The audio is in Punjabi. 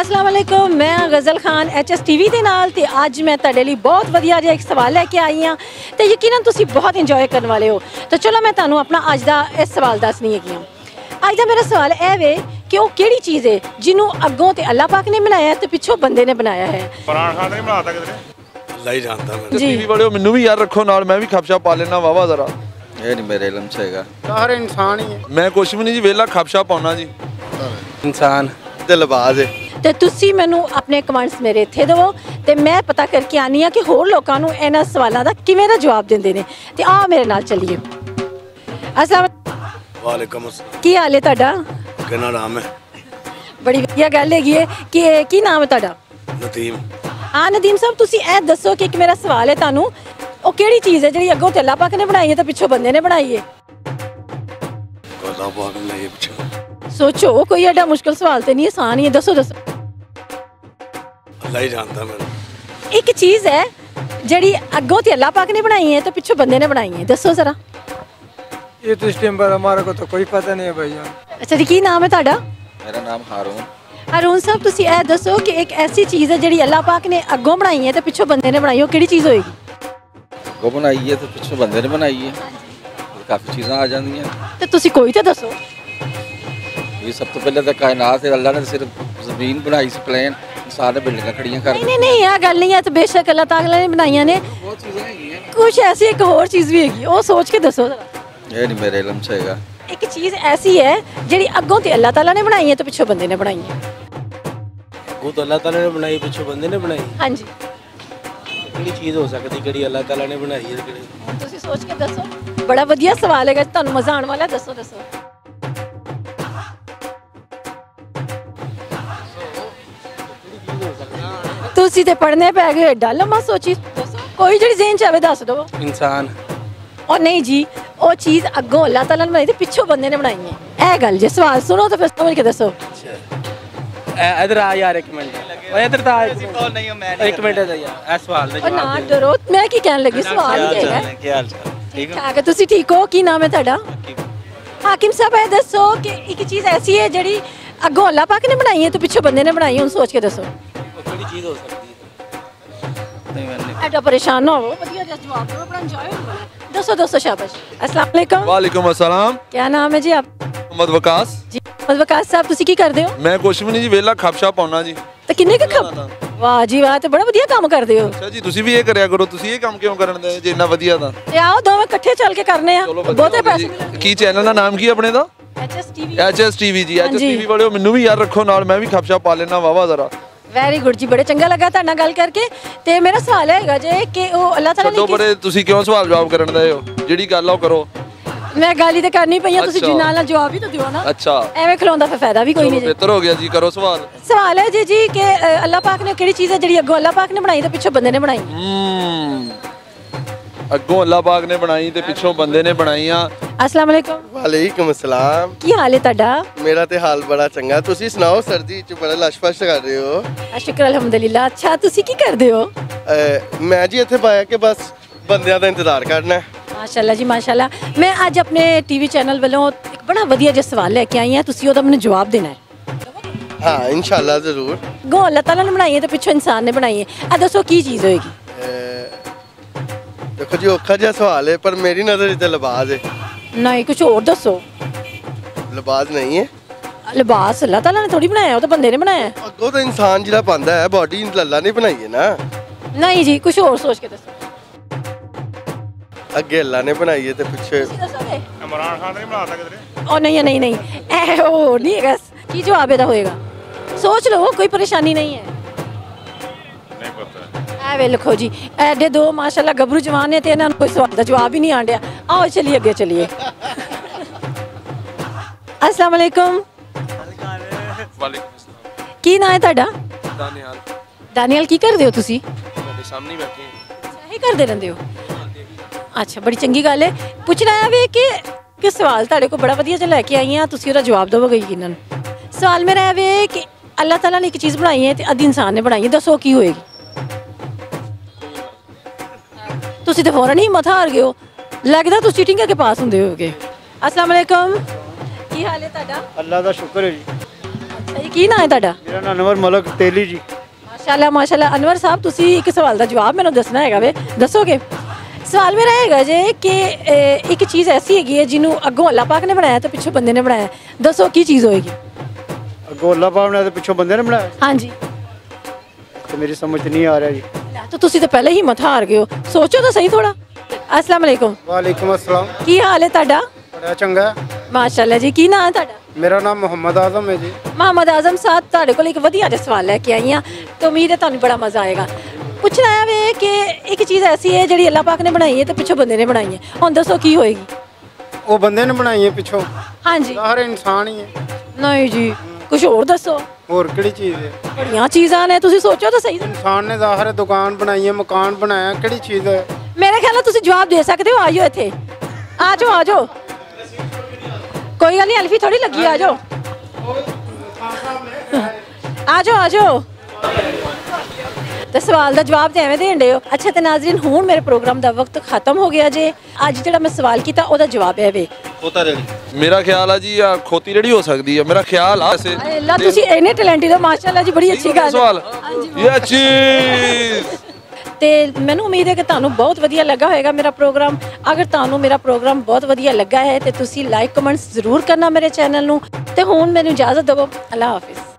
ਅਸਲਾਮ ਵਾਲੇਕੁਮ ਮੈਂ ਗਜ਼ਲ ਖਾਨ ਐਚਐਸ ਟੀਵੀ ਦੇ ਨਾਲ ਤੇ ਅੱਜ ਮੈਂ ਤੁਹਾਡੇ ਲਈ ਬਹੁਤ ਵਧੀਆ ਜਿਹਾ ਇੱਕ ਸਵਾਲ ਲੈ ਕੇ ਆਈ ਹਾਂ ਤੇ ਯਕੀਨਨ ਤੁਸੀਂ ਬਹੁਤ ਇੰਜੋਏ ਕਰਨ ਵਾਲੇ ਹੋ। ਤਾਂ ਚਲੋ ਮੈਂ ਤੁਹਾਨੂੰ ਆਪਣਾ ਅੱਜ ਦਾ ਇਹ ਸਵਾਲ ਦੱਸਣੀ ਹੈਗੀ ਹਾਂ। ਅੱਜ ਦਾ ਮੇਰਾ ਸਵਾਲ ਇਹ ਵੇ ਕਿ ਉਹ ਕਿਹੜੀ ਚੀਜ਼ ਹੈ ਜਿਹਨੂੰ ਅੱਗੋਂ ਤੇ ਅੱਲਾਹ ਪਾਕ ਨੇ ਬਣਾਇਆ ਤੇ ਪਿੱਛੋਂ ਬੰਦੇ ਨੇ ਬਣਾਇਆ ਹੈ? ਫਰਾਨ ਖਾਨ ਨੇ ਬਣਾ ਤਾ ਕਿਧਰੇ ਅੱਲਾ ਹੀ ਜਾਣਦਾ ਮੈਨੂੰ ਜੀ। ਟੀਵੀ ਵਾਲਿਓ ਮੈਨੂੰ ਵੀ ਯਾਰ ਰੱਖੋ ਨਾਲ ਮੈਂ ਵੀ ਖਪਸ਼ਾ ਪਾ ਲੈਣਾ ਵਾਵਾ ਜ਼ਰਾ। ਇਹ ਨਹੀਂ ਮੇਰੇ ਇਲਮ ਚ ਹੈਗਾ। ਹਰ ਇਨਸਾਨ ਹੀ ਹੈ। ਮੈਂ ਕੁਛ ਵੀ ਨਹੀਂ ਜੀ ਵੇਲਾ ਖਪਸ਼ਾ ਪਾਉਣਾ ਜੀ। ਇਨਸਾਨ ਦਿਲਬਾਜ਼ ਹੈ ਤੇ ਤੁਸੀਂ ਮੈਨੂੰ ਆਪਣੇ ਕਮੈਂਟਸ ਮੇਰੇ ਇੱਥੇ ਦਿਵੋ ਤੇ ਮੈਂ ਪਤਾ ਕਰਕੇ ਆਨੀ ਆ ਕਿ ਹੋਰ ਲੋਕਾਂ ਨੂੰ ਇਹਨਾਂ ਸਵਾਲਾਂ ਦਾ ਕਿਵੇਂ ਦਾ ਜਵਾਬ ਦਿੰਦੇ ਨੇ। ਤੇ ਆ ਮੇਰੇ ਨਾਲ ਚੱਲੀਏ। ਅਸਲਾਮ ਵਾਲੇਕਮ ਅਸਲਾਮ। ਕੀ ਹਾਲ ਹੈ ਤੁਹਾਡਾ? ਕਿਹਨਾਂ ਨਾਮ ਹੈ? ਬੜੀ ਵਧੀਆ ਗੱਲ ਹੈਗੀ ਹੈ ਕਿ ਕੀ ਨਾਮ ਹੈ ਤੁਹਾਡਾ? ਨਦੀਮ। ਹਾਂ ਨਦੀਮ ਸਾਹਿਬ ਤੁਸੀਂ ਇਹ ਦੱਸੋ ਕਿ ਇੱਕ ਮੇਰਾ ਸਵਾਲ ਹੈ ਤੁਹਾਨੂੰ। ਉਹ ਕਿਹੜੀ ਚੀਜ਼ ਹੈ ਜਿਹੜੀ ਅੱਗੋਂ ਤੇ ਅੱਲਾਹ ਪਾਕ ਨੇ ਬਣਾਈ ਹੈ ਤੇ ਪਿੱਛੋਂ ਬੰਦੇ ਨੇ ਬਣਾਈ ਹੈ? ਨੇ ਇਹ ਸੋਚੋ ਕੋਈ ਐਡਾ ਮੁਸ਼ਕਲ ਸਵਾਲ ਤੇ ਨਹੀਂ ਆਸਾਨ ਹੀ ਹੈ। ਦੱਸੋ ਦੱਸੋ। ਅੱਲਾ ਹੀ ਜਾਣਦਾ ਮੈਨੂੰ ਇੱਕ ਚੀਜ਼ ਹੈ ਜਿਹੜੀ ਅੱਗੋਂ ਤੇ ਅੱਲਾਹ ਪਾਕ ਨੇ ਬਣਾਈ ਹੈ ਤੇ ਪਿੱਛੋਂ ਬੰਦੇ ਨੇ ਬਣਾਈ ਹੈ ਦੱਸੋ ਜ਼ਰਾ ये तो इस टाइम पर हमारे को तो कोई पता नहीं है भैया ਅੱਛਾ ਜੀ ਕੀ ਨਾਮ ਹੈ ਤੁਹਾਡਾ ਮੇਰਾ ਨਾਮ ਹਾਰੂਨ ਹਰੂਨ ਸਾਹਿਬ ਤੁਸੀਂ ਇਹ ਦੱਸੋ ਕਿ ਇੱਕ ਐਸੀ ਚੀਜ਼ ਹੈ ਜਿਹੜੀ ਅੱਲਾਹ ਪਾਕ ਨੇ ਅੱਗੋਂ ਬਣਾਈ ਹੈ ਤੇ ਪਿੱਛੋਂ ਬੰਦੇ ਨੇ ਬਣਾਈ ਹੈ ਉਹ ਕਿਹੜੀ ਚੀਜ਼ ਹੋਏਗੀ ਉਹ ਬਣਾਈ ਹੈ ਤੇ ਪਿੱਛੋਂ ਬੰਦੇ ਨੇ ਬਣਾਈ ਹੈ ਤੇ ਕਾਫੀ ਚੀਜ਼ਾਂ ਆ ਜਾਂਦੀਆਂ ਤੇ ਤੁਸੀਂ ਕੋਈ ਤਾਂ ਦੱਸੋ ਇਹ ਸਭ ਤੋਂ ਪਹਿਲੇ ਤਾਂ ਕਾਇਨਾਤ ਹੈ ਅੱਲਾ ਨੇ ਸਿਰਫ ਜ਼ਮੀਨ ਬਣਾਈ ਸੀ ਪਲੇਨ ਇਨਸਾਨ ਨੇ ਬਿਲਡਿੰਗਾਂ ਖੜੀਆਂ ਕਰ ਨਹੀਂ ਨਹੀਂ ਨਹੀਂ ਇਹ ਗੱਲ ਨਹੀਂ ਹੈ ਤੇ ਬੇਸ਼ੱਕ ਅੱਲਾਹ ਤਾਲਾ ਨੇ ਬਣਾਈਆਂ ਨੇ। ਬਹੁਤ ਚੀਜ਼ਾਂ ਹੈਗੀਆਂ। ਕੁਝ ਐਸੀ ਇੱਕ ਹੋਰ ਚੀਜ਼ ਵੀ ਹੈਗੀ ਉਹ ਸੋਚ ਕੇ ਦੱਸੋ ਜ਼ਰਾ। ਇਹ ਨਹੀਂ ਮੇਰੇ ਇਲਮ ਚ ਹੈਗਾ। ਇੱਕ ਚੀਜ਼ ਐਸੀ ਹੈ ਜਿਹੜੀ ਅੱਗੋਂ ਤੇ ਅੱਲਾਹ ਤਾਲਾ ਨੇ ਬਣਾਈ ਹੈ ਤੇ ਪਿੱਛੋਂ ਬੰਦੇ ਨੇ ਬਣਾਈ ਹੈ। ਉਹ ਤਾਂ ਅੱਲਾਹ ਤਾਲਾ ਨੇ ਬਣਾਈ ਪਿੱਛੋਂ ਬੰਦੇ ਨੇ ਬਣਾਈ। ਹਾਂਜੀ। ਕਿਹੜੀ ਚੀਜ਼ ਹੋ ਸਕਦੀ ਕਿਹੜੀ ਅੱਲਾਹ ਤਾਲਾ ਨੇ ਬਣਾਈ ਹੈ ਤੇ ਕਿਹੜੀ? ਹੁਣ ਤੁਸੀਂ ਸੋਚ ਕੇ ਦੱਸੋ। ਬੜਾ ਵਧੀਆ ਸਵਾਲ ਹੈਗਾ ਤੁਹਾਨੂੰ ਮਜ਼ਾ ਆਉਣ ਵਾਲਾ ਦੱਸੋ ਦੱਸੋ। ਤੁਸੀਂ ਤੇ ਪੜਨੇ ਪੈ ਗਏ ਏਡਾ ਲੰਮਾ ਸੋਚੀ ਦੱਸੋ ਕੋਈ ਜਿਹੜੀ ਜ਼ਿਹਨ ਚ ਆਵੇ ਦੱਸ ਦਿਓ। ਇਨਸਾਨ। ਉਹ ਨਹੀਂ ਜੀ ਉਹ ਚੀਜ਼ ਅੱਗੋਂ ਅੱਲਾਹ ਤਾਲਾ ਨੇ ਬਣਾਈ ਤੇ ਪਿੱਛੋਂ ਬੰਦੇ ਨੇ ਬਣਾਈ ਹੈ। ਇਹ ਗੱਲ ਜੇ ਸਵਾਲ ਸੁਣੋ ਤਾਂ ਫਿਰ ਸਮਝ ਕੇ ਦੱਸੋ। ਇਧਰ ਆ ਯਾਰ ਇੱਕ ਮਿੰਟ। ਓਏ ਇਧਰ ਤਾਂ ਅਸੀਂ ਕੋਲ ਨਹੀਂ ਹੋ ਮੈਂ ਇੱਕ ਮਿੰਟ ਦਾ ਯਾਰ। ਇਹ ਸਵਾਲ ਦਾ ਉਹ ਨਾ ਡਰੋ ਮੈਂ ਕੀ ਕਹਿਣ ਲੱਗੀ? ਸਵਾਲ ਹੀ ਹੈਗਾ ਕੀ ਹਾਲ ਚਾਲ। ਠੀਕ ਠਾਕ ਹੈ ਤੁਸੀਂ ਠੀਕ ਹੋ? ਕੀ ਨਾਮ ਹੈ ਤੁਹਾਡਾ? ਹਾਕਿਮ ਸਾਹਿਬ ਇਹ ਦੱਸੋ ਕਿ ਇੱਕ ਚੀਜ਼ ਐਸੀ ਹੈ ਜਿਹੜੀ ਅੱਗੋਂ ਅੱਲਾਹ ਪਾਕ ਨੇ ਬਣਾਈ ਹੈ ਤੇ ਪਿੱਛੋਂ ਬੰਦੇ ਨੇ ਬਣਾਈ ਹੈ ਹੁਣ ਸੋਚ ਕੇ ਦੱਸੋ। ਉਹ ਕਿਹੜੀ ਚੀਜ਼ ਹੋ ਸਕਦੀ? ਨਹੀਂ ਨਹੀਂ ਐਡਾ ਪਰੇਸ਼ਾਨ ਨਾ ਹੋਵੋ ਵਧੀਆ ਜਿਹਾ ਜਵਾਬ ਦਿਓ ਬੜਾ ਇੰਜੋਏ ਹੋਣ ਵਾਲਾ ਹੈ। ਦੱਸੋ ਦੱਸੋ ਸ਼ਾਬਾਸ਼। ਅਸਲਾਮ ਵਾਲੇਕਮ ਵਾਲੇਕੁਮ ਅਸਲਾਮ। ਕੀ ਨਾਮ ਹੈ ਜੀ ਆਪ? ਮੁਹੰਮਦ ਵਕਾਸ। ਜੀ ਮੁਹੰਮਦ ਵਕਾਸ ਸਾਹਿਬ ਤੁਸੀਂ ਕੀ ਕਰਦੇ ਹੋ? ਮੈਂ ਕੁਛ ਵੀ ਨਹੀਂ ਜੀ ਵੇਲਾ ਖਪਸ਼ਾ ਪਾਉਣਾ ਜੀ। ਤੇ ਕਿੰਨੇ ਕੁ ਖਪ ਵਾਹ ਜੀ ਵਾਹ ਤੇ ਬੜਾ ਵਧੀਆ ਕੰਮ ਕਰਦੇ ਹੋ। ਅੱਛਾ ਜੀ ਤੁਸੀਂ ਵੀ ਇਹ ਕਰਿਆ ਕਰੋ ਤੁਸੀਂ ਇਹ ਕੰਮ ਕਿਉਂ ਕਰਨ ਦੇ ਜੇ ਇੰਨਾ ਵਧੀਆ ਤਾਂ? ਤੇ ਆਓ ਦੋਵੇਂ ਇਕੱਠੇ ਚੱਲ ਕੇ ਕਰਨੇ ਆ। ਬਹੁਤੇ ਹੋ ਪੈਸੇ। ਮਿਲਣਗੇ। ਕੀ ਚੈਨਲ ਦਾ ਨਾਮ ਕੀ ਹੈ ਆਪਣੇ ਦਾ? HS TV HS TV ji HS. TV ਵਾਲਿਓ ਮੈਨੂੰ ਵੀ ਯਾਰ ਰੱਖੋ ਨਾਲ ਮੈਂ ਵੀ ਖਪਸ਼ਾ ਪਾ ਲੈਣਾ ਵਾਵਾ ਜ਼ਰਾ। ਵੈਰੀ ਗੁੱਡ ਜੀ ਬੜੇ ਚੰਗਾ ਲੱਗਾ ਤੁਹਾਡੇ ਨਾਲ ਗੱਲ ਕਰਕੇ ਤੇ ਮੇਰਾ ਸਵਾਲ ਹੈਗਾ ਜੇ ਕਿ ਉਹ ਅੱਲਾਹ ਤਾਲਾ ਛੱਡੋ ਨੇ ਪਰੇ ਤੁਸੀਂ ਕਿਉਂ ਸਵਾਲ ਜਵਾਬ ਕਰਨ ਦੇ ਹੋ? ਜਿਹੜੀ ਗੱਲ ਆ ਉਹ ਕਰੋ। ਮੈਂ ਗਾਲੀ ਤੇ ਕਰਨੀ ਪਈ ਆ ਤੁਸੀਂ ਅੱਛਾ। ਜੀ ਨਾਲ ਨਾਲ ਜਵਾਬ ਹੀ ਤਾਂ ਦਿਓ ਨਾ। ਅੱਛਾ। ਐਵੇਂ ਖਲੋਂਦਾ ਫਿਰ ਫਾਇਦਾ ਵੀ ਕੋਈ ਚਲੋ ਨਹੀਂ ਜੀ। ਬਿਹਤਰ ਹੋ ਗਿਆ ਜੀ ਕਰੋ ਸਵਾਲ। ਸਵਾਲ ਹੈ ਜੀ ਜੀ ਕਿ ਅ, ਅੱਲਾਹ ਪਾਕ ਨੇ ਕਿਹੜੀ ਚੀਜ਼ ਹੈ ਜਿਹੜੀ ਅੱਗੋਂ ਅੱਲਾਹ ਪਾਕ ਨੇ ਬਣਾਈ ਤੇ ਪਿੱਛੋਂ ਬੰਦੇ ਨੇ ਬਣਾਈ? ਹਮ ਅੱਗੋਂ ਅੱਲਾਹ ਪਾਕ ਨੇ ਬਣਾਈ ਤੇ ਪਿੱਛੋਂ ਬੰਦੇ ਨੇ ਬਣਾਈਆਂ। ਅਸਲਾਮ ਵਾਲੇਕੁਮ ਵਾਲੇਕਮ ਅਸਲਾਮ। ਕੀ ਹਾਲ ਹੈ ਤੁਹਾਡਾ? ਮੇਰਾ ਤੇ ਹਾਲ ਬੜਾ ਚੰਗਾ। ਤੁਸੀਂ ਸੁਣਾਓ ਸਰਦੀ ਚ ਬੜਾ ਲਸ਼ਪਸ਼ ਕਰ ਰਹੇ ਹੋ? ਸ਼ੁਕਰ ਅਲਹਮਦੁਲਿਲਾ। ਅੱਛਾ ਤੁਸੀਂ ਕੀ ਕਰਦੇ ਹੋ? ਮੈਂ ਜੀ ਇੱਥੇ ਪਾਇਆ ਕਿ ਬਸ ਬੰਦਿਆਂ ਦਾ ਇੰਤਜ਼ਾਰ ਕਰਨਾ ਹੈ। ਮਾਸ਼ਾਅੱਲਾ ਜੀ ਮਾਸ਼ਾਅੱਲਾ। ਮੈਂ ਅੱਜ ਆਪਣੇ ਟੀਵੀ ਚੈਨਲ ਵੱਲੋਂ ਇੱਕ ਬੜਾ ਵਧੀਆ ਜਿਹਾ ਸਵਾਲ ਲੈ ਕੇ ਆਈ ਹਾਂ। ਤੁਸੀਂ ਉਹਦਾ ਮੈਨੂੰ ਜਵਾਬ ਦੇਣਾ ਹੈ। ਹਾਂ ਇਨਸ਼ਾਅੱਲਾ ਜ਼ਰੂਰ। ਅੱਗੋਂ ਅੱਲਾਹ ਤਾਲਾ ਨੇ ਬਣਾਈ ਹੈ ਤੇ ਪਿੱਛੋਂ ਇਨਸਾਨ ਨੇ ਬਣਾਈ ਹੈ। ਆ ਦੱਸੋ ਕੀ ਚੀਜ਼ ਹੋਏਗੀ? ਦੇਖੋ ਜੀ ਔਖਾ ਜਿਹਾ ਸਵਾਲ ਹੈ ਪਰ ਮੇਰੀ ਨਜ਼ਰ 'ਚ ਤਾਂ ਲਿਬਾਸ ਹੈ। ਨਹੀਂ ਕੁਝ ਹੋਰ ਦੱਸੋ। ਲਿਬਾਸ ਨਹੀਂ ਹੈ। ਲਿਬਾਸ ਅੱਲਾਹ ਤਾਲਾ ਨੇ ਥੋੜੀ ਬਣਾਇਆ ਉਹ ਤਾਂ ਬੰਦੇ ਨੇ ਬਣਾਇਆ। ਅੱਗੋਂ ਤਾਂ ਇਨਸਾਨ ਜਿਹੜਾ ਪਾਉਂਦਾ ਹੈ ਬਾਡੀ ਲੱਲਾ ਨਹੀਂ ਬਣਾਈ ਹੈ ਨਾ। ਨਹੀਂ ਜੀ ਕੁਝ ਹੋਰ ਸੋਚ ਕੇ ਦੱਸੋ। ਅੱਗੇ ਅੱਲਾ ਨੇ ਬਣਾਈ ਹੈ ਤੇ ਪਿੱਛੇ ਇਮਰਾਨ ਖਾਨ ਨੇ ਬਣਾ ਕਿਧਰੇ? ਉਹ ਨਹੀਂ ਨਹੀਂ ਨਹੀਂ। ਇਹ ਉਹ ਨਹੀਂ ਹੈਗਾ। ਕੀ ਜਵਾਬ ਇਹਦਾ ਹੋਏਗਾ? ਸੋਚ ਲਓ ਕੋਈ ਪਰੇਸ਼ਾਨੀ ਨਹੀਂ ਹੈ। ਨਹੀਂ ਪਤਾ। ਐ ਵੇ ਲਿਖੋ ਜੀ। ਐਡੇ ਦੋ ਮਾਸ਼ਾਅੱਲਾ ਗੱਭਰੂ ਜਵਾਨ ਨੇ ਤੇ ਇਹਨਾਂ ਨੂੰ ਕੋਈ ਸਵਾਲ ਦਾ ਜਵਾਬ ਹੀ ਨਹੀਂ ਆਂਡਿਆ ਆਓ ਚਲਿਏ ਅੱਗੇ ਚਲਿਏ। ਅਸਲਾਮ ਵਾਲੇਕੁਮ ਵਾਲੇਕੁਮ ਅਸਲਾਮ ਕੀ ਨਾਂ ਹੈ ਤੁਹਾਡਾ? ਦਾਨਿਆਲ। ਦਾਨੀਅਲ ਕੀ ਕਰਦੇ ਹੋ ਤੁਸੀਂ? ਤੁਹਾਡੇ ਸਾਹਮਣੇ ਬੈਠੇ ਹਾਂ। ਇਹੀ ਕਰਦੇ ਰਹਿੰਦੇ ਹੋ? ਅੱਛਾ ਬੜੀ ਚੰਗੀ ਗੱਲ ਹੈ। ਪੁੱਛਣਾ ਹੈ ਵੀ ਕਿ ਕਿ ਸਵਾਲ ਤੁਹਾਡੇ ਕੋਲ ਬੜਾ ਵਧੀਆ ਜਿਹਾ ਲੈ ਕੇ ਆਈ ਹਾਂ ਤੁਸੀਂ ਉਹਦਾ ਜਵਾਬ ਦਿਓਗੇ ਯਕੀਨਨ। ਸਵਾਲ ਮੇਰਾ ਇਹ ਵੇ ਕਿ ਅੱਲਾਹ ਤਾਲਾ ਨੇ ਇੱਕ ਚੀਜ਼ ਬਣਾਈ ਹੈ ਤੇ ਅੱਧੀ ਇਨਸਾਨ ਨੇ ਬਣਾਈ ਹੈ। ਦੱਸੋ ਕੀ ਹੋਏਗੀ? ਤੁਸੀਂ ਤੇ ਫੌਰਨ ਹੀ ਮਥਾ ਹਾਰ ਗਏ ਹੋ। ਲੱਗਦਾ ਤੁਸੀਂ ਚੀਟਿੰਗ ਕਰਕੇ ਪਾਸ ਹੁੰਦੇ ਹੋਗੇ ਅਸਲਾਮ ਅਲੈਕਮ। ਕੀ ਹਾਲ ਹੈ ਤੁਹਾਡਾ? ਅੱਲਾ ਦਾ ਸ਼ੁਕਰ ਹੈ ਜੀ। ਅੱਛਾ ਜੀ ਕੀ ਨਾਮ ਹੈ ਤੁਹਾਡਾ? ਮੇਰਾ ਨਾਮ ਅਨਵਰ ਮਲਕ ਤੇਲੀ ਜੀ। ਮਾਸ਼ਾਅੱਲਾ ਮਾਸ਼ਾਅੱਲਾ। ਅਨਵਰ ਸਾਹਿਬ ਤੁਸੀਂ ਇੱਕ ਸਵਾਲ ਦਾ ਜਵਾਬ ਮੈਨੂੰ ਦੱਸਣਾ ਹੈਗਾ ਵੇ। ਦੱਸੋਗੇ? ਸਵਾਲ ਮੇਰਾ ਹੈਗਾ ਜੇ ਕਿ ਇੱਕ ਚੀਜ਼ ਐਸੀ ਹੈਗੀ ਹੈ ਜਿਹਨੂੰ ਅੱਗੋਂ ਅੱਲਾ ਪਾਕ ਨੇ ਬਣਾਇਆ ਤੇ ਪਿੱਛੋਂ ਬੰਦੇ ਨੇ ਬਣਾਇਆ। ਦੱਸੋ ਕੀ ਚੀਜ਼ ਹੋਏਗੀ? ਅੱਗੋਂ ਅੱਲਾ ਪਾਕ ਨੇ ਤੇ ਪਿੱਛੋਂ ਬੰਦੇ ਨੇ ਬਣਾਇਆ? ਹਾਂਜੀ। ਤੇ ਮੇਰੀ ਸਮਝ ਨਹੀਂ ਆ ਰਿਹਾ ਜੀ। ਲੈ ਤਾਂ ਤੁਸੀਂ ਤਾਂ ਪਹਿਲੇ ਹੀ ਹਿੰਮਤ ਹਾਰ ਗਏ ਹੋ। ਸੋਚੋ ਤਾਂ ਸਹੀ ਥੋੜਾ ਅਸਲਾਮ ਵਾਲੇਕੁਮ ਵਾਲੇਕੁਮ ਅਸਲਾਮ। ਕੀ ਹਾਲ ਹੈ ਤੁਹਾਡਾ? ਬੜਾ ਚੰਗਾ ਮਾਸ਼ਾਅੱਲਾ ਜੀ ਕੀ ਨਾਮ ਹੈ ਤੁਹਾਡਾ? ਮੇਰਾ ਨਾਮ ਮੁਹੰਮਦ ਆਜ਼ਮ ਹੈ ਜੀ। ਮੁਹੰਮਦ ਆਜ਼ਮ ਸਾਹਿਬ ਤੁਹਾਡੇ ਕੋਲ ਇੱਕ ਵਧੀਆ ਜਿਹਾ ਸਵਾਲ ਲੈ ਕੇ ਆਈ ਹਾਂ। ਤੇ ਉਮੀਦ ਹੈ ਤੁਹਾਨੂੰ ਬੜਾ ਮਜ਼ਾ ਆਏਗਾ। ਪੁੱਛਣਾ ਹੈ ਵੇ ਕਿ ਇੱਕ ਚੀਜ਼ ਐਸੀ ਹੈ ਜਿਹੜੀ ਅੱਲਾਹ ਪਾਕ ਨੇ ਬਣਾਈ ਹੈ ਤੇ ਪਿੱਛੋਂ ਬੰਦੇ ਨੇ ਬਣਾਈ ਹੈ। ਹੁਣ ਦੱਸੋ ਕੀ ਹੋਏਗੀ? ਉਹ ਬੰਦੇ ਨੇ ਬਣਾਈ ਹੈ ਪਿੱਛੋਂ। ਹਾਂਜੀ। ਹਰ ਇਨਸਾਨ ਹੀ ਹੈ। ਨਹੀਂ ਜੀ। ਕੁਝ ਹੋਰ ਦੱਸੋ? ਹੋਰ ਕਿਹੜੀ ਚੀਜ਼ ਹੈ? ਬੜੀਆਂ ਚੀਜ਼ਾਂ ਨੇ ਤੁਸੀਂ ਸੋਚੋ ਤਾਂ ਸਹੀ ਇਨਸਾਨ ਨੇ ਜ਼ਾਹਰ ਹੈ ਦੁਕਾਨ ਬਣਾਈ ਹੈ ਮਕਾਨ ਬਣਾਇਆ ਕਿਹੜੀ ਚੀਜ਼ ਹੈ? ਮੇਰੇ ਖਿਆਲ ਨਾਲ ਤੁਸੀਂ ਜਵਾਬ ਦੇ ਸਕਦੇ ਹੋ ਆਜੋ ਇੱਥੇ। ਆਜੋ ਆਜੋ। ਕੋਈ ਗੱਲ ਨਹੀਂ ਅਲਫੀ ਥੋੜੀ ਲੱਗੀ ਆਜੋ। ਆਜੋ ਆਜੋ। ਤੇ ਸਵਾਲ ਦਾ ਜਵਾਬ ਤੇ ਐਵੇਂ ਦੇਣ ਹੋ? ਅੱਛਾ ਤੇ ਨਾਜ਼ਰੀਨ ਹੁਣ ਮੇਰੇ ਪ੍ਰੋਗਰਾਮ ਦਾ ਵਕਤ ਖਤਮ ਹੋ ਗਿਆ ਜੇ। ਅੱਜ ਜਿਹੜਾ ਮੈਂ ਸਵਾਲ ਕੀਤਾ ਉਹਦਾ ਜਵਾਬ ਹੈ ਵੇ। ਮੇਰਾ ਖਿਆਲ ਆ ਜੀ ਆ ਖੋਤੀ ਜਿਹੜੀ ਹੋ ਸਕਦੀ ਆ। ਮੇਰਾ ਖਿਆਲ ਆ ਹਾਏ ਅੱਲਾ ਤੁਸੀਂ ਇੰਨੇ ਟੈਲੈਂਟਡ ਹੋ ਮਾਸ਼ਾਅੱਲਾ ਜੀ ਬੜੀ ਅੱਛੀ ਗੱਲ ਹੈ ਸਵਾਲ। ਇਹ ਚੀਜ਼। ਤੇ ਮੈਨੂੰ ਉਮੀਦ ਹੈ ਕਿ ਤੁਹਾਨੂੰ ਬਹੁਤ ਵਧੀਆ ਲੱਗਾ ਹੋਵੇਗਾ ਮੇਰਾ ਪ੍ਰੋਗਰਾਮ। ਅਗਰ ਤੁਹਾਨੂੰ ਮੇਰਾ ਪ੍ਰੋਗਰਾਮ ਬਹੁਤ ਵਧੀਆ ਲੱਗਾ ਹੈ ਤੇ ਤੁਸੀਂ ਲਾਈਕ ਕਮੈਂਟਸ ਜ਼ਰੂਰ ਕਰਨਾ ਮੇਰੇ ਚੈਨਲ ਨੂੰ। ਤੇ ਹੁਣ ਮੈਨੂੰ ਇਜਾਜ਼ਤ ਦਿਓ। ਅੱਲਾ ਹਾਫਿਜ਼।